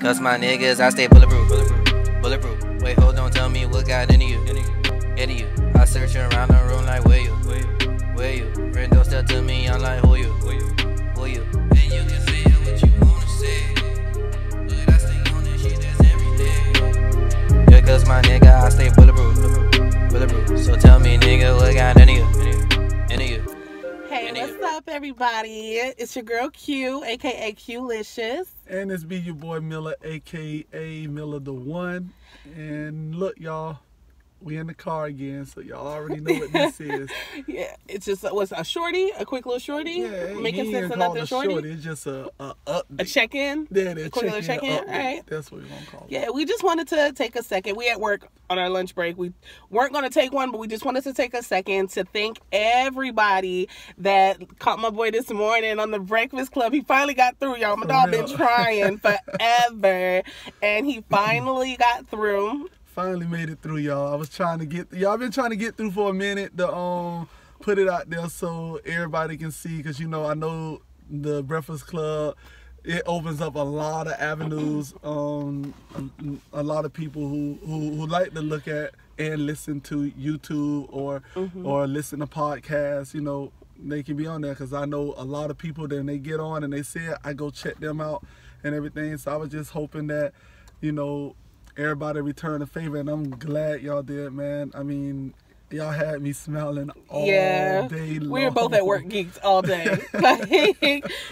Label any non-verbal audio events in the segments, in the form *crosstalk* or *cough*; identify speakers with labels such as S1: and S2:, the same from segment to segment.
S1: Cause my niggas, I stay bulletproof. Bulletproof. Bulletproof. Wait, hold on, tell me what got into you. Into you. I search around the room like, where you? Where you? Rendo step to me, I'm like, who you? Who you? And you can
S2: everybody? It's your girl Q, aka Q-licious.
S3: And it's be your boy Miller, aka Miller the One. And look, y'all, we in the car again, so y'all already know what this is. *laughs*
S2: Yeah, it's just what's a shorty, a quick little shorty,
S3: Yeah,
S2: making sense of nothing
S3: a
S2: shorty.
S3: It's just a, a update.
S2: A check-in.
S3: Yeah, they're
S2: quick little check-in,
S3: update.
S2: alright.
S3: That's what we're gonna call it.
S2: Yeah, we just wanted to take a second. We at work on our lunch break. We weren't going to take one, but we just wanted to take a second to thank everybody that caught my boy this morning on the Breakfast Club. He finally got through, y'all. My dog been trying *laughs* forever, and he finally got through.
S3: Finally made it through, y'all. I was trying to get y'all been trying to get through for a minute to um put it out there so everybody can see because you know I know the Breakfast Club it opens up a lot of avenues um a, a lot of people who, who who like to look at and listen to YouTube or or listen to podcasts you know they can be on there because I know a lot of people then they get on and they say it, I go check them out and everything so I was just hoping that you know everybody return a favor and I'm glad y'all did man I mean y'all had me smiling all
S2: yeah,
S3: day long
S2: we were both at work geeks all day. *laughs* *laughs* like,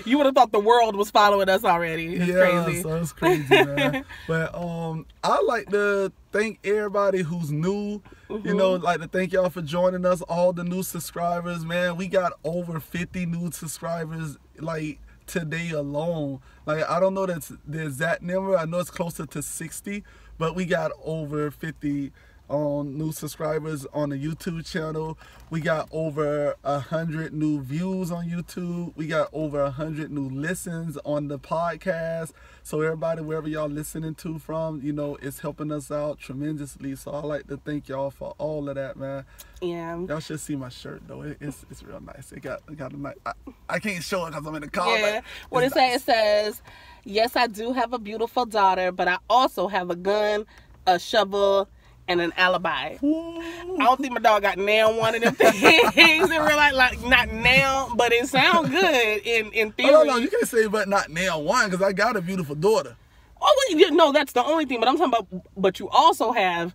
S2: you would have thought the world was following us already. It's
S3: yeah,
S2: crazy.
S3: so it's crazy, man. *laughs* but um, I like to thank everybody who's new. You know,
S2: Mm-hmm.
S3: like to thank y'all for joining us. All the new subscribers, man. We got over 50 new subscribers, like today alone. Like I don't know that's the exact number. I know it's closer to 60, but we got over 50 um, new subscribers on the YouTube channel. We got over a hundred new views on YouTube. We got over a hundred new listens on the podcast. So everybody, wherever y'all listening to from, you know, it's helping us out tremendously. So I like to thank y'all for all of that, man.
S2: yeah.
S3: Y'all should see my shirt though. It, it's it's real nice. It got it got a nice. I, I can't show it because I'm in the car.
S2: Yeah. What it
S3: it's
S2: say? It says, "Yes, I do have a beautiful daughter, but I also have a gun, a shovel, and an alibi." I don't think my dog got nailed one of them *laughs* things in real life, like not now, but it sounds good in in theory.
S3: Oh, no, no, you can't say but not nail one because I got a beautiful daughter.
S2: Oh, well, you no, that's the only thing. But I'm talking about. But you also have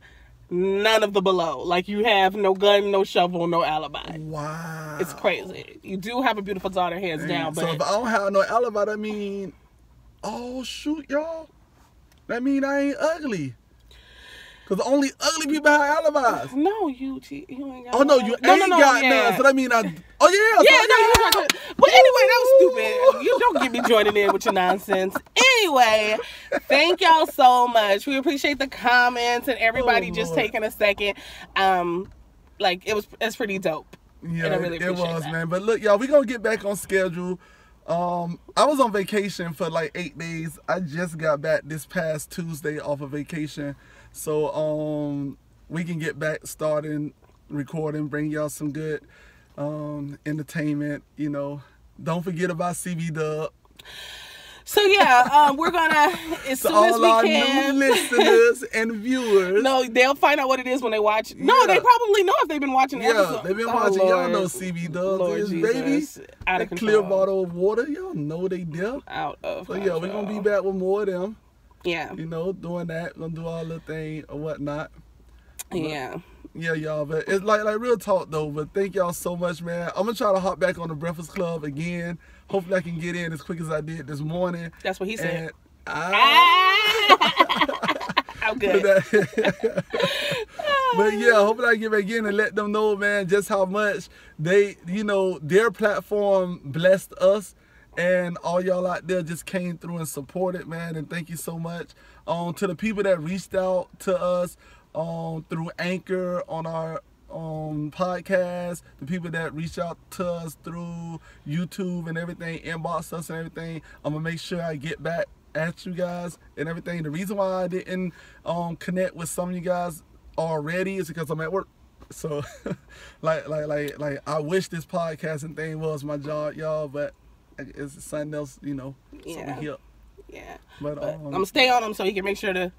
S2: none of the below. Like you have no gun, no shovel, no alibi.
S3: Wow.
S2: It's crazy. You do have a beautiful daughter, hands down.
S3: so
S2: But
S3: if I don't have no alibi, that mean, oh shoot, y'all, that mean I ain't ugly. Cause only ugly people have alibis.
S2: no, you you ain't got.
S3: Oh no, you
S2: no,
S3: ain't
S2: no, no,
S3: got
S2: yeah.
S3: none. So that mean I. Oh yeah.
S2: Yeah,
S3: so
S2: no, you talking. But anyway, that was stupid. You don't get me joining in with your nonsense. Anyway, thank y'all so much. We appreciate the comments and everybody
S3: Oh,
S2: just
S3: Lord.
S2: taking a second. Um, like it was, it's pretty dope.
S3: Yeah,
S2: really
S3: it
S2: appreciate
S3: was,
S2: that.
S3: man. But look, y'all, we gonna get back on schedule. Um, I was on vacation for like eight days. I just got back this past Tuesday off of vacation, so um, we can get back starting recording, bring y'all some good um entertainment. You know, don't forget about CB Dub.
S2: So yeah, um, we're gonna *laughs* as
S3: To
S2: soon as
S3: all
S2: we
S3: our
S2: can.
S3: new *laughs* listeners and viewers.
S2: No, they'll find out what it is when they watch. No,
S3: Yeah.
S2: they probably know if they've been watching.
S3: Yeah, they've been
S2: Oh,
S3: watching. Y'all know CB Dubs
S2: Lord
S3: is, baby.
S2: Out of
S3: clear bottle of water. Y'all know they there.
S2: Out of.
S3: So yeah, we're gonna be back with more of them.
S2: Yeah,
S3: You know, doing that, gonna do all the thing or whatnot.
S2: yeah.
S3: Yeah, y'all. But it's like like real talk though. But thank y'all so much, man. I'm gonna try to hop back on the Breakfast Club again. Hopefully, I can get in as quick as I did this morning.
S2: That's what he said.
S3: And I, ah. *laughs*
S2: I'm good. *laughs*
S3: but yeah, hopefully I get back in and let them know, man, just how much they, you know, their platform blessed us, and all y'all out there just came through and supported, man. And thank you so much. Um, to the people that reached out to us, um, through Anchor on our um podcast, the people that reach out to us through YouTube and everything, inbox us and everything. I'm gonna make sure I get back at you guys and everything. The reason why I didn't um connect with some of you guys already is because I'm at work. So *laughs* like like like like I wish this podcasting thing was my job, y'all, but it's something else, you know. So
S2: Yeah.
S3: we.
S2: Yeah.
S3: But,
S2: But
S3: um,
S2: I'm gonna stay on him so he can make sure to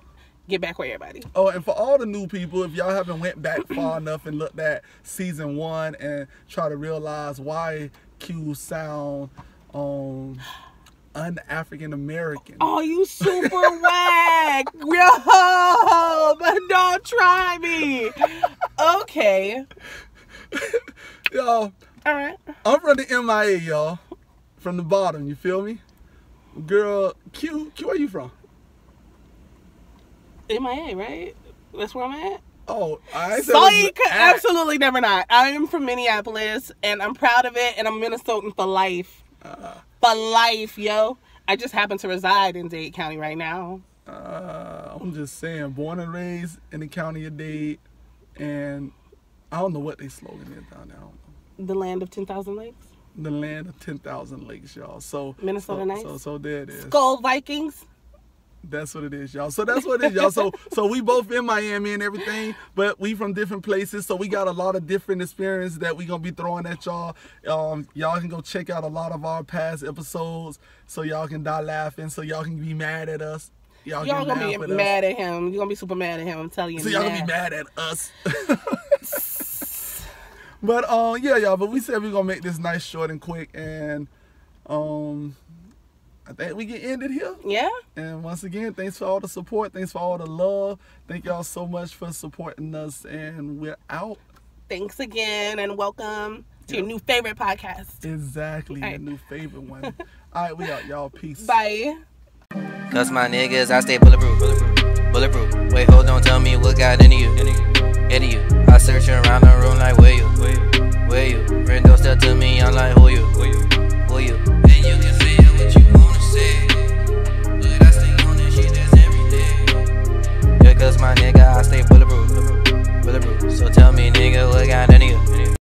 S2: get back with everybody.
S3: Oh, and for all the new people, if y'all haven't went back *clears throat* far enough and looked at season one and try to realize why Q sound um un-African American.
S2: Oh, you super *laughs* whack. Yo, but don't try me. Okay. *laughs*
S3: Y'all,
S2: All right.
S3: I'm from the MIA, y'all. From the bottom, you feel me? Girl, Q, Q, where you from?
S2: MIA, right? That's where I'm at.
S3: Oh, I said
S2: So
S3: where
S2: you
S3: you
S2: could-
S3: at.
S2: absolutely never not. I am from Minneapolis and I'm proud of it and I'm Minnesotan for life.
S3: Uh,
S2: For life, yo. I just happen to reside in Dade County right now.
S3: Uh, I'm just saying, born and raised in the county of Dade, and I don't know what they slogan is down there. I don't know.
S2: The land of 10,000 lakes.
S3: The land of ten thousand lakes, y'all. So
S2: Minnesota
S3: so,
S2: nice.
S3: So, so there it is.
S2: Skol Vikings.
S3: That's what it is, y'all. So that's what it is, y'all. So so we both in Miami and everything, but we from different places. So we got a lot of different experiences that we gonna be throwing at y'all. Um, y'all can go check out a lot of our past episodes, so y'all can die laughing, so y'all can be mad at us. Y'all,
S2: Y'all gonna be
S3: with us.
S2: mad at him. You're gonna be super mad at him. I'm telling you.
S3: So y'all gonna be mad at us. *laughs* but um yeah, y'all, but we said we're gonna make this nice short and quick and um I think we can end it here.
S2: Yeah.
S3: And once again, thanks for all the support. Thanks for all the love. Thank y'all so much for supporting us. And we're out.
S2: Thanks again and welcome to your new favorite podcast.
S3: Exactly.
S2: All
S3: Your
S2: right.
S3: new favorite one. *laughs* all right, we out, y'all. Peace.
S2: Bye.
S1: Cause my niggas, I stay bulletproof. Bulletproof. bulletproof. Wait, hold on, tell me what got into you. Into you. I search around the room like where you? Where you? Rendo step to me, I'm like who you?